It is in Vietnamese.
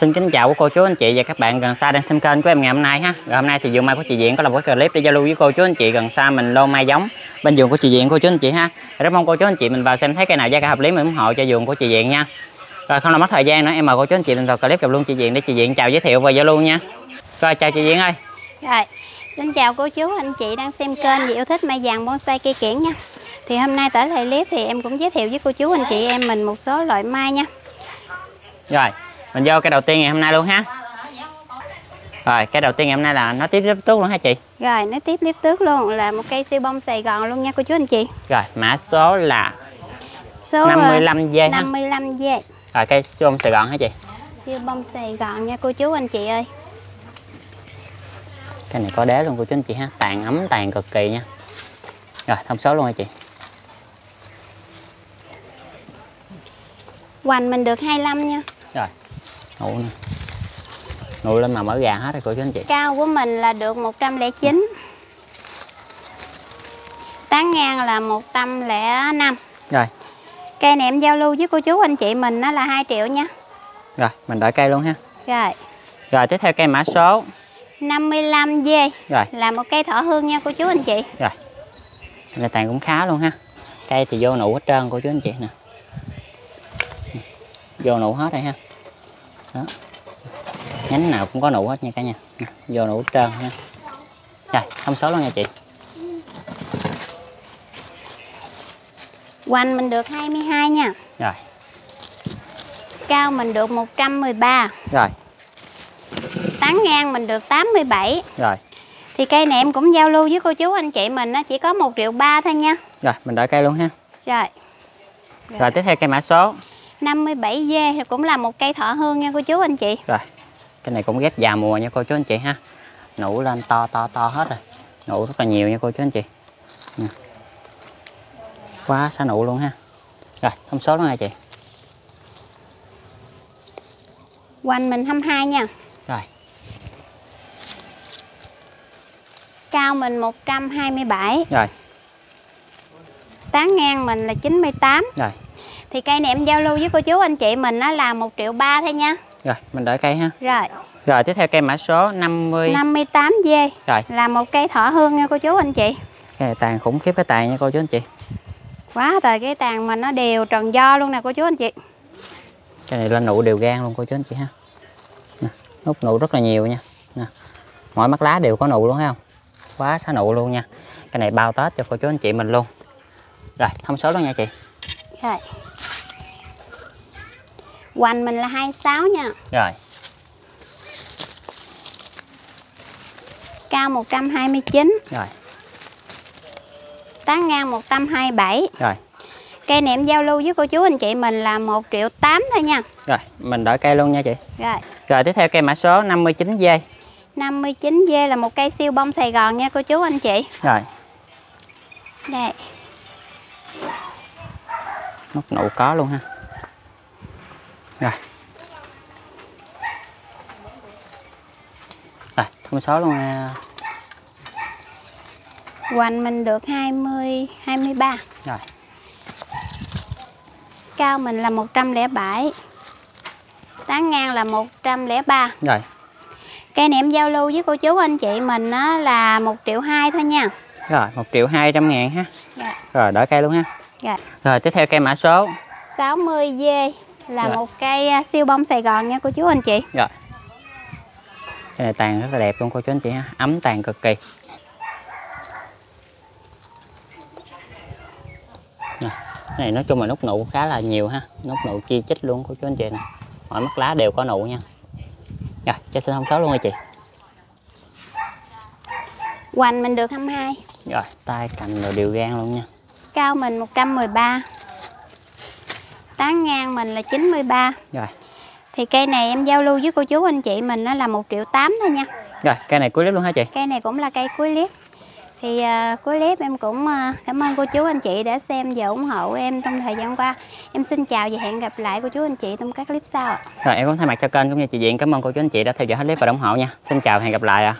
Xin kính chào cô chú anh chị và các bạn gần xa đang xem kênh của em ngày hôm nay ha. Rồi hôm nay thì vườn mai của chị Diện có làm một cái clip để giao lưu với cô chú anh chị gần xa mình lô mai giống bên vườn của chị Diện cô chú anh chị ha. Rất mong cô chú anh chị mình vào xem thấy cây nào giá cả hợp lý mình ủng hộ cho vườn của chị Diện nha. Rồi không làm mất thời gian nữa em mời cô chú anh chị mình vào clip gặp luôn chị Diện để chị Diện chào giới thiệu và giao lưu nha. Rồi chào chị Diện ơi. Rồi, xin chào cô chú anh chị đang xem kênh và yêu thích mai vàng bonsai cây kiển nha. Thì hôm nay tại thời clip thì em cũng giới thiệu với cô chú anh chị em mình một số loại mai nha. Rồi, mình vô cái đầu tiên ngày hôm nay luôn ha. Rồi, cái đầu tiên ngày hôm nay là nó tiếp rất tốt luôn hả chị? Rồi, nói tiếp clip trước luôn là một cây siêu bông Sài Gòn luôn nha cô chú anh chị. Rồi, mã số là Số 55 dê ha. 55 dê. Rồi cây siêu bông Sài Gòn hả chị? Siêu bông Sài Gòn nha cô chú anh chị ơi. Cái này có đế luôn cô chú anh chị ha, tàn ấm tàn cực kỳ nha. Rồi, thông số luôn hả chị? Hoành mình được 25 nha. Nụ nè. Nụ lên mà mở gà hết rồi cô chú anh chị. Cao của mình là được 109. Tán ngang là 105. Rồi. Cây này em giao lưu với cô chú anh chị mình nó là 2 triệu nha. Rồi, mình đợi cây luôn ha. Rồi. Rồi tiếp theo cây mã số. 55 dê Rồi. là một cây thỏ hương nha cô chú anh chị. Rồi. Này tàn cũng khá luôn ha. Cây thì vô nụ hết trơn cô chú anh chị nè. Vô nụ hết rồi ha. Đó. Nhánh nào cũng có nụ hết nha cả nhà. Vô nụ hết trơn ha. Rồi, thông số luôn nha chị. Hoành mình được 22 nha. Rồi. Cao mình được 113. Rồi. Tán ngang mình được 87. Rồi. Thì cây này em cũng giao lưu với cô chú anh chị mình nó chỉ có 1 triệu ba thôi nha. Rồi, mình đợi cây luôn ha. Rồi. Rồi tiếp theo cây mã số. 57 dê thì cũng là một cây thỏ hương nha cô chú anh chị. Rồi. Cái này cũng ghép già mùa nha cô chú anh chị ha. Nụ lên to to to hết rồi. Nụ rất là nhiều nha cô chú anh chị. Quá xá nụ luôn ha. Rồi, thông số luôn nha chị. Hoành mình 22 nha. Rồi. Cao mình 127. Rồi. Tán ngang mình là 98. Rồi. Thì cây này em giao lưu với cô chú anh chị mình nó là 1 triệu ba thôi nha. Rồi, mình đợi cây ha. Rồi. Rồi tiếp theo cây mã số 50. 58 dê Rồi, là một cây thỏ hương nha cô chú anh chị. cái này tàn khủng khiếp cái tàn nha cô chú anh chị. Quá trời cái tàn mà nó đều tròn do luôn nè cô chú anh chị. Cái này lên nụ đều gan luôn cô chú anh chị ha. Nè, nút nụ rất là nhiều nha. Nè. Mỗi mắt lá đều có nụ luôn thấy không? Quá xá nụ luôn nha. Cái này bao Tết cho cô chú anh chị mình luôn. Rồi, thông số luôn nha chị. Rồi. Hoành mình là 26 nha. Rồi, Cao 129, rồi, tán ngang 127. rồi. Cây này em giao lưu với cô chú anh chị mình là 1 triệu 8 thôi nha. Rồi, mình đợi cây luôn nha chị. Rồi. Rồi tiếp theo cây mã số 59 dê. 59 dê là một cây siêu bông Sài Gòn nha cô chú anh chị. Rồi, Đây. nút nụ có luôn ha. Rồi. Rồi, thông số luôn nha. Hoành mình được 20 23. Rồi, Cao mình là 107. Tán ngang là 103. rồi, Cây này em giao lưu với cô chú anh chị mình á, là 1 triệu 2 thôi nha. rồi, 1 triệu 200 ngàn ha. Rồi. Rồi, đợi cây luôn ha. Rồi. Rồi, tiếp theo cây mã số. 60 dê là Rồi. một cây à, siêu bông Sài Gòn nha cô chú anh chị. Rồi. Cái này tàn rất là đẹp luôn cô chú anh chị ha. Ấm tàn cực kỳ. Nè, Cái này nói chung là nút nụ khá là nhiều ha. Nút nụ chi chít luôn cô chú anh chị nè. Mọi mắt lá đều có nụ nha. Rồi, cho xin thông số luôn nha chị. Hoành mình được 22. Rồi, tay cành rồi đều gan luôn nha. Cao mình 113. Tán ngang mình là 93. Rồi. Thì cây này em giao lưu với cô chú anh chị mình nó là 1 triệu 8 thôi nha. Rồi, cây này cuối clip luôn hả chị? Cây này cũng là cây cuối clip. Thì uh, cuối clip em cũng uh, cảm ơn cô chú anh chị đã xem và ủng hộ em trong thời gian qua. Em xin chào và hẹn gặp lại cô chú anh chị trong các clip sau ạ. Rồi, em cũng thay mặt cho kênh cũng như chị Diện cảm ơn cô chú anh chị đã theo dõi hết clip và ủng hộ nha. Xin chào và hẹn gặp lại ạ.